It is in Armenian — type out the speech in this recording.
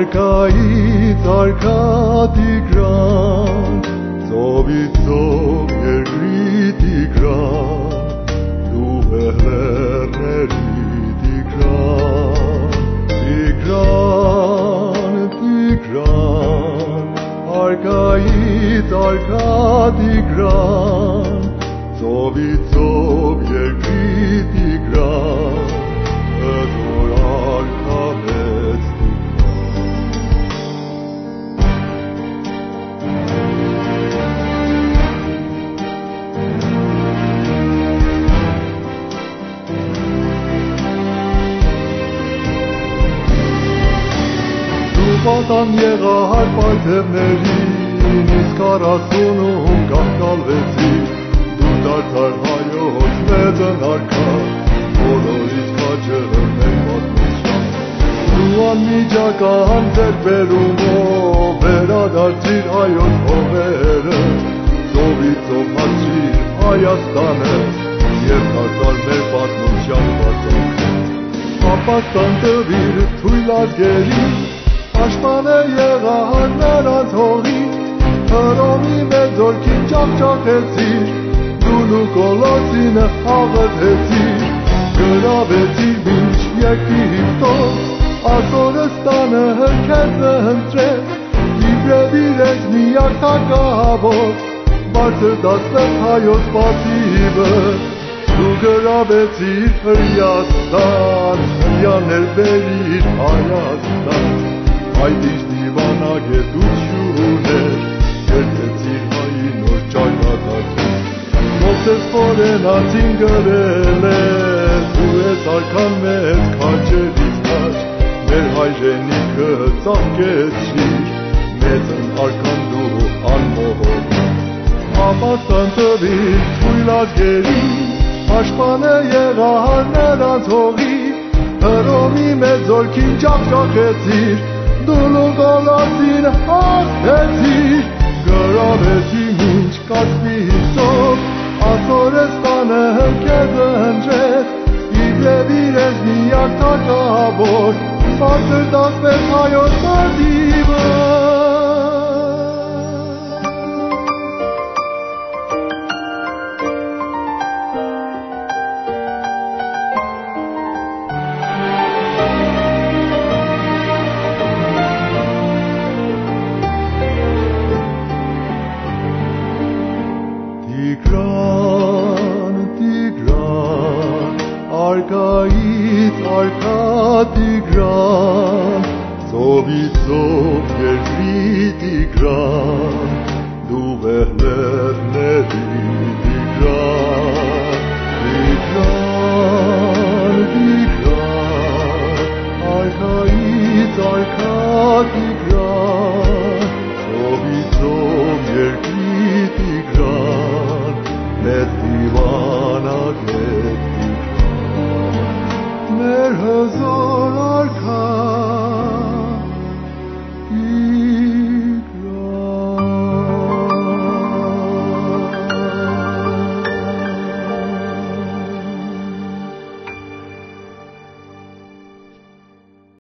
arkaid arkadigram Tobi di gran, di gran, eridigram Digran, digran Arkaid arkadigram Tobi tob eridigram պատան եղար պայթևներին, իսկ արասունում կաղկալվեցի, դու դարձար հայոց մեծն արքա, բոլորից քաջը մեր պատմության։ Դու անմիջական ձերբերումով վերադարձիր հայոց հողերը, ծովից ծով հացրիր Հայաստանը, և դարձար մեր պատմության պատմություն։ Ապաստան տվիր թույլ ազգերի, Պաշտպանը եղար նրանց հողի, Հռոմի մեծ որդին ճախճախեցիր, Դուն ու կոլոսինը աղըթեցիր, Գրավեցիր մինչ Եգիպտոս, Ասորստանը քեզ ընտրեց, Իբրև իրենց միակ թագավոր, Բարձր դասնեց հայոց պատիվը, Դու գրավեցիր Հրյաստան, հրյաներ բերիր Հայաստան, այդ ինչ դիվանագետություն էր, երկեցիր հայի նոր ճակատատում, Մովսես խորենացին գրել է, դու ես արքան մեծ քաջերից քաջ, մեր հայրենիքը ծաղկեցիր, մեծն արքան դու անմոհոր, ապաստան տվիր թույլ ազգերի, Պաշտպանը եղար նրանց հողի, Հռոմի մեծ զորքին ճախճախեցիր, Դու լուգոլասին հաղթեցիր, Գրավեցի մինչ կացվի ծով, Ասորստանը քեզ ընտրեց, Իբրև իրենց միակ թագավոր, Բարձր դասվեց հայոց պատիվը։ kait arkati gra so vi so gerriti gra du behmer ne diti gra di gra di gra arkait arkati